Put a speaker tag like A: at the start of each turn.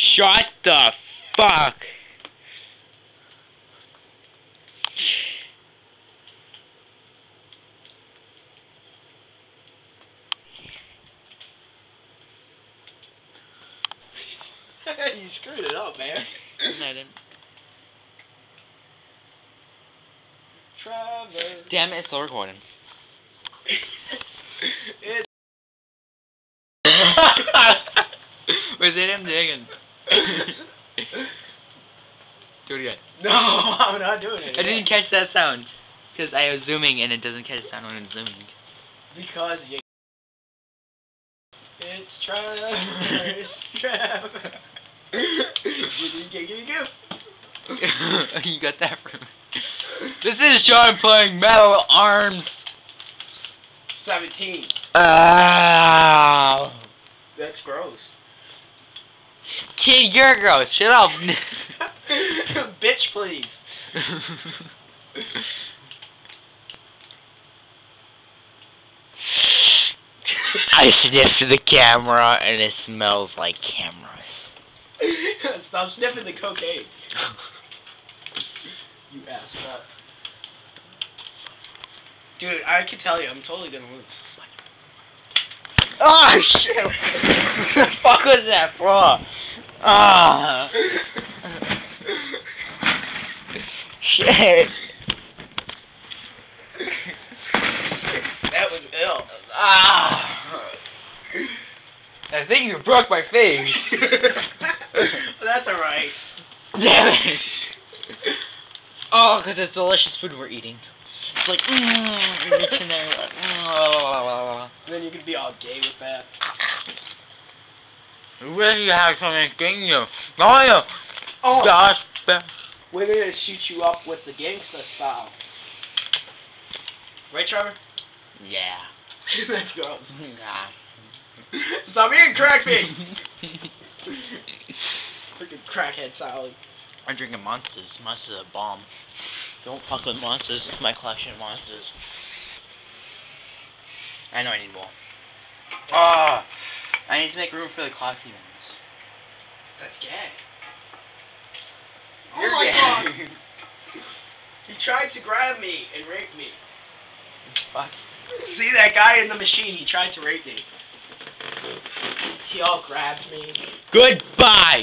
A: Shut the fuck.
B: you screwed it up, man.
A: No, I didn't.
B: Trevor.
A: Damn it, it's still recording.
B: It-
A: Where's it him digging? Do it again.
B: no, I'm not doing it.
A: I didn't catch that sound. Because I was zooming and it doesn't catch sound when it's zooming.
B: Because you. It's Trevor. It's Trevor.
A: You got that from me. This is Sean playing Metal Arms.
B: 17.
A: Ah. You're gross. Shut up.
B: Bitch, please.
A: I sniffed the camera and it smells like cameras.
B: Stop sniffing the cocaine. you asshat. Dude, I can tell you, I'm totally gonna lose.
A: Oh shit! what the fuck was that, bro? Ah. shit.
B: that was ill.
A: Ah. I think you broke my face.
B: That's alright.
A: Damn it. Oh, because it's delicious food we're eating. It's like, mmm, it's in there. Like, mm,
B: Then you could be all gay with that.
A: Where you have something in you? Oh, yeah.
B: Oh,
A: Gosh,
B: we're gonna shoot you up with the gangster style. Right, Trevor?
A: Yeah.
B: That's gross.
A: Nah.
B: Stop eating crack me! Freaking crackhead salad.
A: I'm drinking monsters. Monsters are bomb. Don't fuck with monsters. My collection of monsters. I know I need more. Ah, I need to make room for the coffee ones.
B: That's gay. Oh
A: You're
B: my
A: gay.
B: god! He tried to grab me and rape me.
A: Fuck.
B: See that guy in the machine? He tried to rape me. He all grabbed me.
A: Goodbye.